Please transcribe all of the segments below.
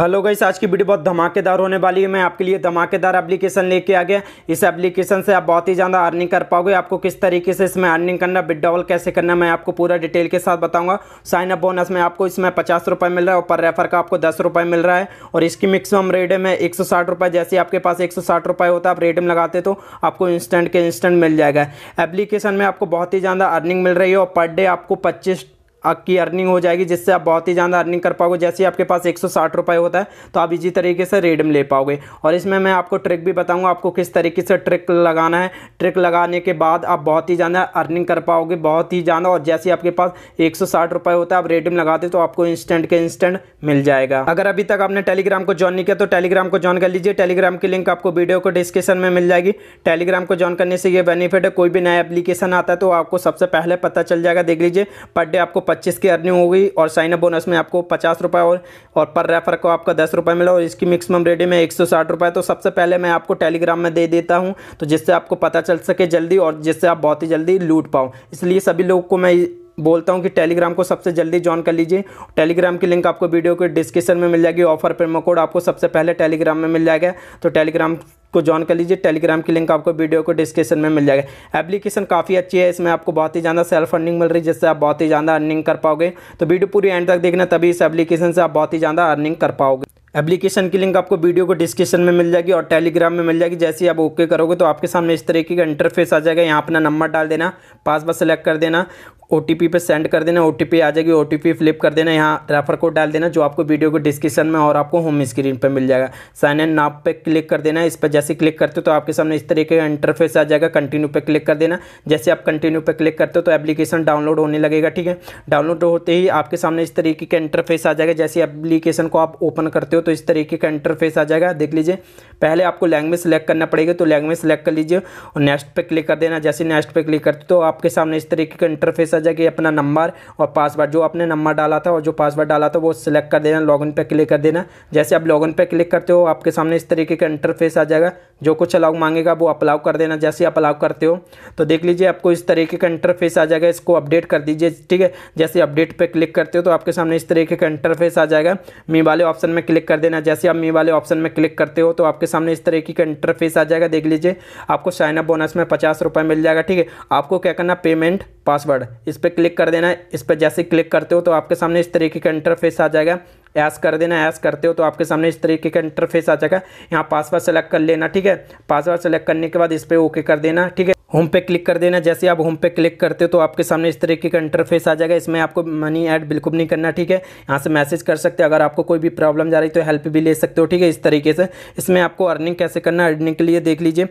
Hello guys, आज की video बहुत धमाकेदार होने वाली है। मैं आपके लिए धमाकेदार एप्लीकेशन लेके आ गया। इस एप्लीकेशन से आप बहुत ही ज़्यादा अर्निंग कर पाओगे। आपको किस तरीके से इसमें अर्निंग करना विड्रॉवल कैसे करना, मैं आपको पूरा डिटेल के साथ बताऊँगा। साइन अप बोनस में आपको इसमें पचास रुपये मिल रहा है। और पर रेफर का आपको दस रुपये मिल रहा है। और इसकी मिक्सिमम रेडम है एक सौ जैसे आपके पास एक सौ होता है, आप रेडम लगाते तो आपको इंस्टेंट के इंस्टेंट मिल जाएगा। एप्लीकेशन में आपको बहुत ही ज़्यादा अर्निंग मिल रही है। और पर डे आपको पच्चीस आपकी अर्निंग हो जाएगी, जिससे आप बहुत ही ज़्यादा अर्निंग कर पाओगे। जैसे आपके पास एक सौ होता है तो आप इसी तरीके से रेडम ले पाओगे। और इसमें मैं आपको ट्रिक भी बताऊँगा, आपको किस तरीके से ट्रिक लगाना है। ट्रिक लगाने के बाद आप बहुत ही ज़्यादा अर्निंग कर पाओगे, बहुत ही ज़्यादा। और जैसे आपके पास एक सौ होता है, आप रेडम लगाते तो आपको इंस्टेंट के इंस्टेंट मिल जाएगा। अगर अभी तक आपने टेलीग्राम को ज्वाइन नहीं किया तो टेलीग्राम को ज्वाइन कर लीजिए। टेलीग्राम की लिंक आपको वीडियो को डिस्क्रिप्शन में मिल जाएगी। टेलीग्राम को ज्वाइन करने से ये बेनिफिट है, कोई भी नया एप्लीकेशन आता है तो आपको सबसे पहले पता चल जाएगा। देख लीजिए पर डे आपको पच्चीस की अर्निंग होगी और साइन अप बोनस में आपको पचास रुपये और और पर रेफर को आपका दस रुपये मिला और इसकी मैक्सिमम रेडी में एक सौ साठ रुपये तो सबसे पहले मैं आपको टेलीग्राम में दे देता हूँ तो जिससे आपको पता चल सके जल्दी और जिससे आप बहुत ही जल्दी लूट पाओ। इसलिए सभी लोग को मैं बोलता हूँ कि टेलीग्राम को सबसे जल्दी ज्वाइन कर लीजिए। टेलीग्राम की लिंक आपको वीडियो के डिस्क्रिप्शन में मिल जाएगी। ऑफ़र प्रोमो कोड आपको सबसे पहले टेलीग्राम में मिल जाएगा। तो टेलीग्राम को ज्वाइन कर लीजिए। टेलीग्राम की लिंक आपको वीडियो को डिस्क्रिप्शन में मिल जाएगा। एप्लीकेशन काफ़ी अच्छी है। इसमें आपको बहुत ही ज़्यादा सेल्फ अर्निंग मिल रही है, जिससे आप बहुत ही ज़्यादा अर्निंग कर पाओगे। तो वीडियो पूरी एंड तक देखना, तभी इस एप्लीकेशन से आप बहुत ही ज़्यादा अर्निंग कर पाओगे। एप्लीकेशन की लिंक आपको वीडियो को डिस्क्रिप्शन में मिल जाएगी और टेलीग्राम में मिल जाएगी। जैसे ही आप ओके करोगे तो आपके सामने इस तरीके का इंटरफेस आ जाएगा। यहाँ अपना नंबर डाल देना पासवर्ड सेलेक्ट कर देना। ओ टी पी पे सेंड कर देना ओ टी पी आ जाएगी ओ टी पी फ्लिप कर देना, यहाँ रेफर कोड डाल देना, जो आपको वीडियो को डिस्क्रिप्शन में और आपको होम स्क्रीन पर मिल जाएगा। साइन इन नाप पे क्लिक कर देना, इस पर जैसे क्लिक करते हो तो आपके सामने इस तरीके का इंटरफेस आ जाएगा कंटिन्यू पे क्लिक कर देना। जैसे आप कंटिन्यू पे क्लिक करते हो तो एप्लीकेशन डाउनलोड होने लगेगा, ठीक है? डाउनलोड होते ही आपके सामने इस तरीके का इंटरफेस आ जाएगा, जैसे एप्लीकेशन को आप ओपन करते हो तो इस तरीके का इंटरफेस आ जाएगा, देख लीजिए। पहले आपको लैंग्वेज सेलेक्ट करना पड़ेगा तो लैंग्वेज सेलेक्ट कर लीजिए और नेक्स्ट पे क्लिक कर देना। जैसे नेक्स्ट पे क्लिक करते हो तो आपके सामने इस तरीके का इंटरफेस जाएगा अपना नंबर और पासवर्ड जो आपने नंबर डाला था और जो पासवर्ड डाला था, वो सिलेक्ट कर देना लॉगिन पे क्लिक कर देना। जैसे आप लॉगिन पे क्लिक करते हो, आपके सामने इस तरीके का इंटरफेस आ जाएगा। जो कुछ अलाउ मांगेगा, वो अलाउ कर देना, जैसे आप अलाउ करते हो। तो देख लीजिए, आपको इस तरीके का इंटरफेस आ जाएगा। इसको अपडेट कर दीजिए, ठीक है? जैसे अपडेट पर क्लिक करते हो तो आपके सामने इस तरीके का इंटरफेस आ जाएगा। मी वाले ऑप्शन में क्लिक कर देना। जैसे आप मी वाले ऑप्शन में क्लिक करते हो तो आपके सामने इस तरीके का इंटरफेस आ जाएगा। देख लीजिए, आपको साइनअप बोनस में पचास रुपये मिल जाएगा, ठीक है? आपको क्या करना पेमेंट पासवर्ड इस पर क्लिक कर देना है। इस पर जैसे क्लिक करते हो तो आपके सामने इस तरीके का इंटरफेस आ जाएगा। ऐस कर देना ऐस करते हो तो आपके सामने इस तरीके का इंटरफेस आ जाएगा। यहाँ पासवर्ड सेलेक्ट कर लेना, ठीक है? पासवर्ड सेलेक्ट करने के बाद इस पर ओके कर देना, ठीक है? होम पे क्लिक कर देना। जैसे आप होम पे क्लिक करते हो तो आपके सामने इस तरीके का इंटरफेस आ जाएगा। इसमें आपको मनी ऐड बिल्कुल नहीं करना, ठीक है? यहाँ से मैसेज कर सकते हैं। अगर आपको कोई भी प्रॉब्लम जा रही तो हेल्प भी ले सकते हो, ठीक है? इस तरीके से। इसमें आपको अर्निंग कैसे करना अर्निंग के लिए देख लीजिए।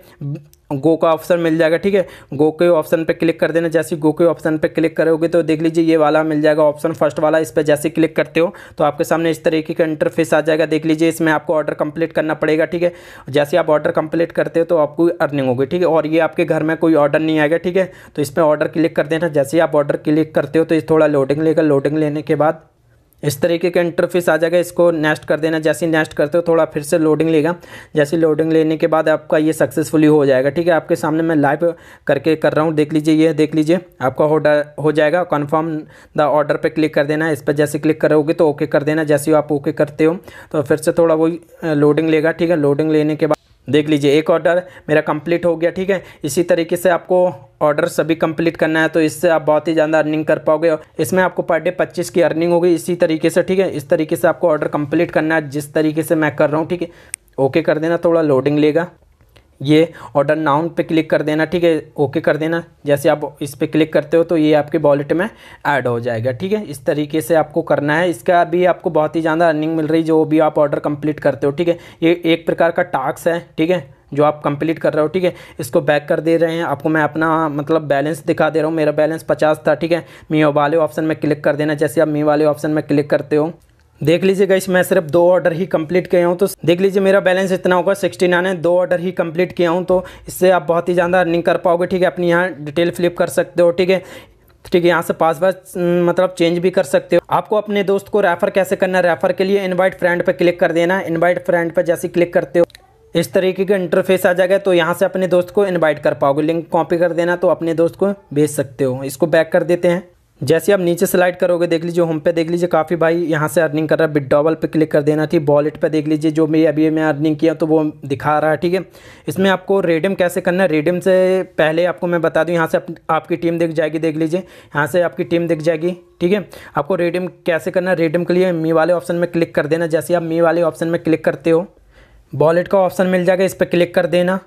गो का ऑप्शन मिल जाएगा, ठीक है? गो के ऑप्शन पे क्लिक कर देना। जैसे गो के ऑप्शन पे क्लिक करोगे तो देख लीजिए ये वाला मिल जाएगा ऑप्शन फ़र्स्ट वाला। इस पर जैसे क्लिक करते हो तो आपके सामने इस तरीके का इंटरफेस आ जाएगा। देख लीजिए इसमें आपको ऑर्डर कंप्लीट करना पड़ेगा, ठीक है? जैसे आप ऑर्डर कंप्लीट करते हो तो आपको अर्निंग होगी, ठीक है? और ये आपके घर में कोई ऑर्डर नहीं आएगा, ठीक है? तो इस पर ऑर्डर क्लिक कर देना। जैसे आप ऑर्डर क्लिक करते हो तो थोड़ा लोडिंग लेगा। लोडिंग लेने के बाद इस तरीके का इंटरफेस आ जाएगा, इसको नेस्ट कर देना। जैसे ही नेस्ट करते हो, थोड़ा फिर से लोडिंग लेगा। जैसे लोडिंग लेने के बाद आपका ये सक्सेसफुली हो जाएगा, ठीक है? आपके सामने मैं लाइव करके कर रहा हूँ। देख लीजिए, ये देख लीजिए, आपका ऑर्डर हो जाएगा। कन्फर्म द ऑर्डर पे क्लिक कर देना। इस पर जैसे क्लिक करोगे तो ओके कर देना। जैसे आप ओके करते हो तो फिर से थोड़ा वही लोडिंग लेगा, ठीक है? लोडिंग लेने के बाद देख लीजिए, एक ऑर्डर मेरा कंप्लीट हो गया, ठीक है? इसी तरीके से आपको ऑर्डर सभी कंप्लीट करना है तो इससे आप बहुत ही ज़्यादा अर्निंग कर पाओगे। इसमें आपको पर डे पच्चीस की अर्निंग होगी इसी तरीके से, ठीक है? इस तरीके से आपको ऑर्डर कंप्लीट करना है, जिस तरीके से मैं कर रहा हूँ, ठीक है? ओके कर देना, थोड़ा लोडिंग लेगा। ये ऑर्डर नाउन पे क्लिक कर देना, ठीक है? ओके कर देना। जैसे आप इस पर क्लिक करते हो तो ये आपके वॉलेट में ऐड हो जाएगा, ठीक है? इस तरीके से आपको करना है। इसका भी आपको बहुत ही ज़्यादा अर्निंग मिल रही है जो भी आप ऑर्डर कंप्लीट करते हो, ठीक है? ये एक प्रकार का टास्क है, ठीक है? जो आप कंप्लीट कर रहे हो, ठीक है? इसको बैक कर दे रहे हैं। आपको मैं अपना मतलब बैलेंस दिखा दे रहा हूँ। मेरा बैलेंस पचास था, ठीक है? मी वाले ऑप्शन में क्लिक कर देना। जैसे आप मी वाले ऑप्शन में क्लिक करते हो। देख लीजिएगा इस मैं सिर्फ़ दो ऑर्डर ही कंप्लीट किया हूँ। तो देख लीजिए मेरा बैलेंस इतना होगा सिक्सटी नाइन है। दो ऑर्डर ही कंप्लीट किया हूँ। तो इससे आप बहुत ही ज़्यादा अर्निंग कर पाओगे, ठीक है? अपनी यहाँ डिटेल फ्लिप कर सकते हो, ठीक है? ठीक है, यहाँ से पासवर्ड मतलब चेंज भी कर सकते हो। आपको अपने दोस्त को रेफर कैसे करना रेफर के लिए इनवाइट फ्रेंड पर क्लिक कर देना। इनवाइट फ्रेंड पर जैसे क्लिक करते हो। इस तरीके का इंटरफेस आ जाएगा तो यहाँ से अपने दोस्त को इनवाइट कर पाओगे। लिंक कॉपी कर देना तो अपने दोस्त को भेज सकते हो। इसको बैक कर देते हैं। जैसे आप नीचे स्लाइड करोगे, देख लीजिए होम पे देख लीजिए, काफ़ी भाई यहाँ से अर्निंग कर रहा है। बिडॉबल पे क्लिक कर देना थी वॉलेट पे देख लीजिए, जो मैं अभी मैं अर्निंग किया तो वो दिखा रहा है, ठीक है। इसमें आपको रेडियम कैसे करना है? रेडियम से पहले आपको मैं बता दूँ, यहाँ से आपकी टीम दिख जाएगी, देख लीजिए। यहाँ से आपकी टीम दिख जाएगी, ठीक है। आपको रेडियम कैसे करना है? रेडम के लिए मी वाले ऑप्शन में क्लिक कर देना। जैसे आप मी वाले ऑप्शन में क्लिक करते हो वॉलेट का ऑप्शन मिल जाएगा, इस पर क्लिक कर देना।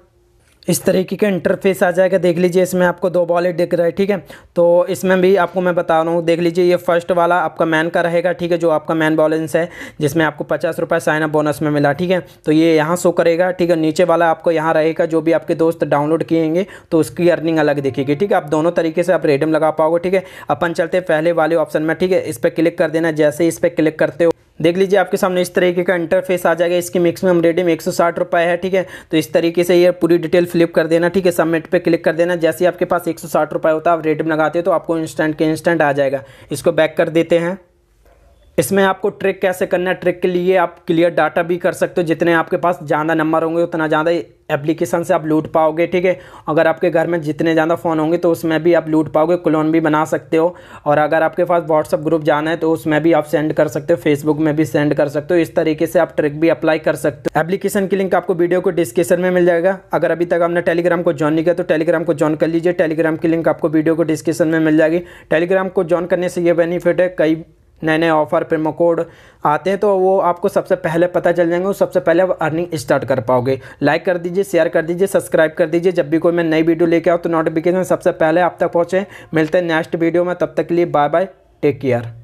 इस तरीके का इंटरफेस आ जाएगा, देख लीजिए, इसमें आपको दो वॉलेट दिख रहा है, ठीक है? तो इसमें भी आपको मैं बता रहा हूँ, देख लीजिए, ये फ़र्स्ट वाला आपका मैन का रहेगा, ठीक है, जो आपका मैन बैलेंस है, जिसमें आपको पचास रुपये साइन अप बोनस में मिला, ठीक है? तो ये यहाँ शो करेगा, ठीक है? नीचे वाला आपको यहाँ रहेगा, जो भी आपके दोस्त डाउनलोड किएँगे तो उसकी अर्निंग अलग दिखेगी, ठीक है? आप दोनों तरीके से आप रेडम लगा पाओगे, ठीक है? अपन चलते पहले वाले ऑप्शन में, ठीक है? इस पर क्लिक कर देना, जैसे इस पर क्लिक करते हो देख लीजिए, आपके सामने इस तरीके का इंटरफेस आ जाएगा। इसकी मैक्सिमम रेडियम एक सौ है, ठीक है? तो इस तरीके से ये पूरी डिटेल फ्लिप कर देना, ठीक है? सबमिट पर क्लिक कर देना। जैसे ही आपके पास एक सौ होता है, आप रेडियम लगाते हो तो आपको इंस्टेंट के इंस्टेंट आ जाएगा। इसको बैक कर देते हैं। इसमें आपको ट्रिक कैसे करना है? ट्रिक के लिए आप क्लियर डाटा भी कर सकते हो। जितने आपके पास ज़्यादा नंबर होंगे, उतना ज़्यादा एप्लीकेशन से आप लूट पाओगे, ठीक है? अगर आपके घर में जितने ज़्यादा फ़ोन होंगे तो उसमें भी आप लूट पाओगे, क्लोन भी बना सकते हो। और अगर आपके पास व्हाट्सअप ग्रुप जाना है तो उसमें भी आप सेंड कर सकते हो फेसबुक में भी सेंड कर सकते हो। इस तरीके से आप ट्रिक भी अप्लाई कर सकते हो। एप्लीकेशन की लिंक आपको वीडियो को डिस्क्रिप्शन में मिल जाएगा। अगर अभी तक आपने टेलीग्राम को ज्वाइन नहीं किया तो टेलीग्राम को ज्वाइन कर लीजिए। टेलीग्राम की लिंक आपको वीडियो को डिस्क्रिप्शन में मिल जाएगी। टेलीग्राम को ज्वाइन करने से ये बेनिफिट है, कई नए नए ऑफ़र, प्रोमो कोड आते हैं तो वो आपको सबसे पहले पता चल जाएँगे सबसे पहले आप अर्निंग स्टार्ट कर पाओगे। लाइक कर दीजिए शेयर कर दीजिए सब्सक्राइब कर दीजिए। जब भी कोई मैं नई वीडियो लेके आऊँ तो नोटिफिकेशन सबसे पहले आप तक पहुँचें। मिलते हैं नेक्स्ट वीडियो में, तब तक के लिए बाय बाय टेक केयर